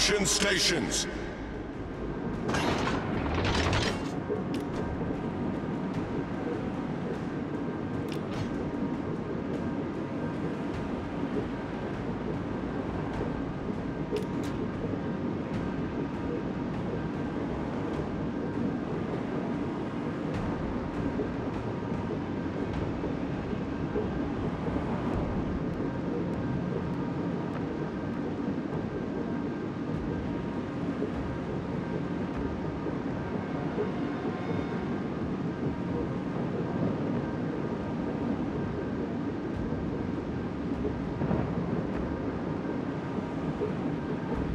Construction stations.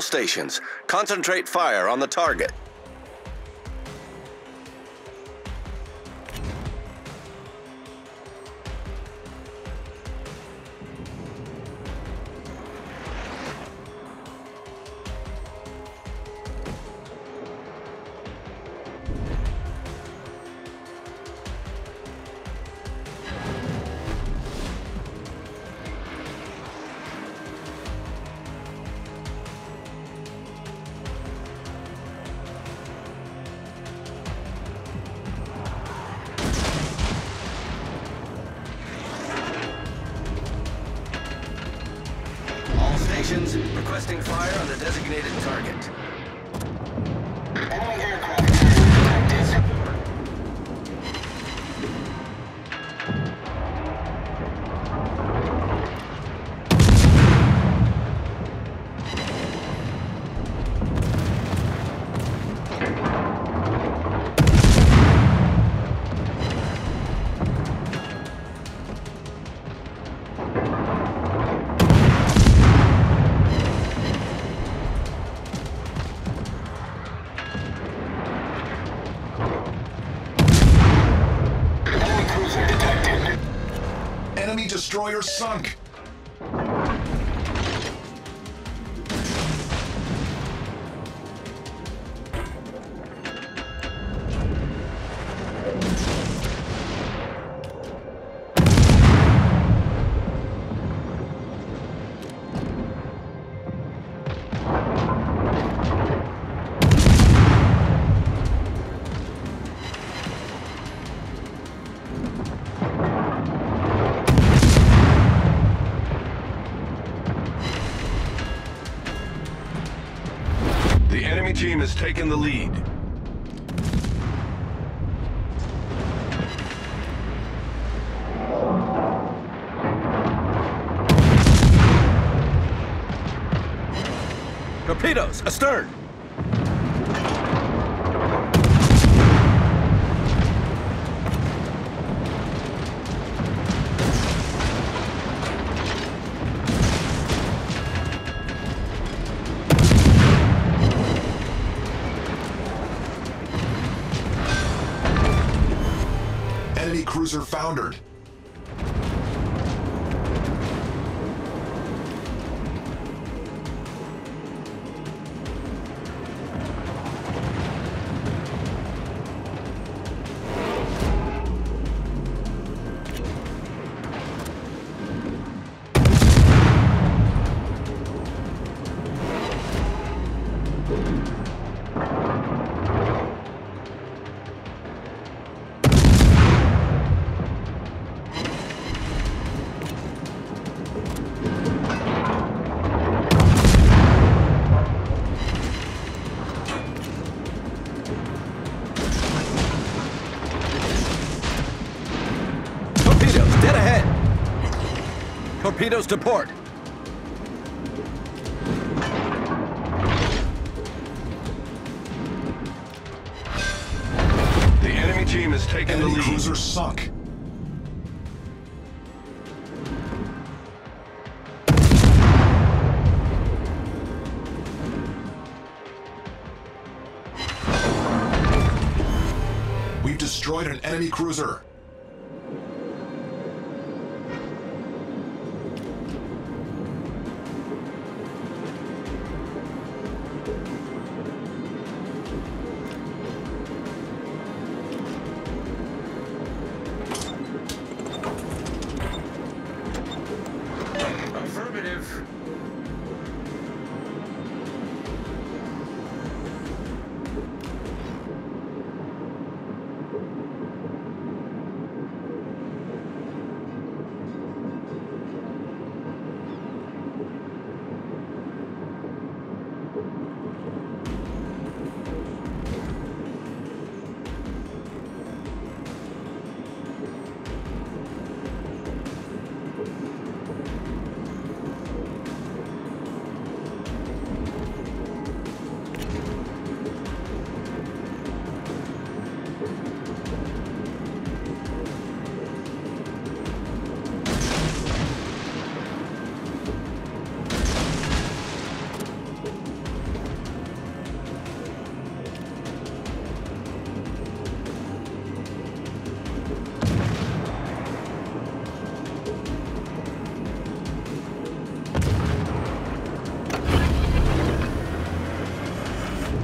All stations, concentrate fire on the target. Designated target. Destroyer sunk. Team has taken the lead. Torpedoes, astern! Cruiser foundered. Torpedoes to port. The enemy team has taken the Enemy lead. cruiser sunk. We've destroyed an enemy cruiser.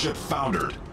Battleship foundered.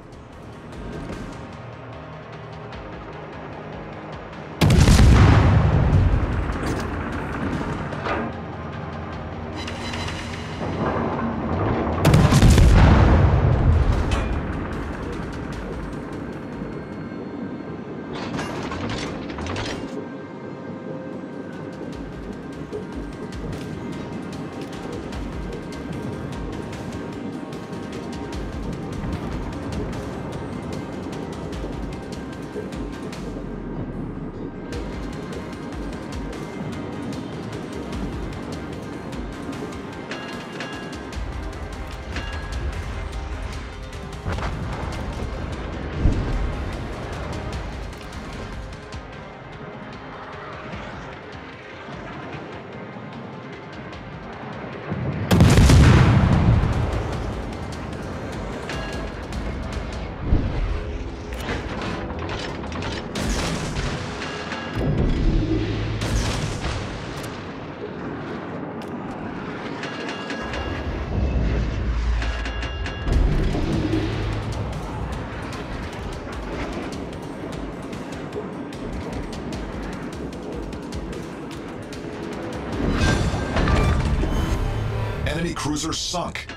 Cruiser sunk.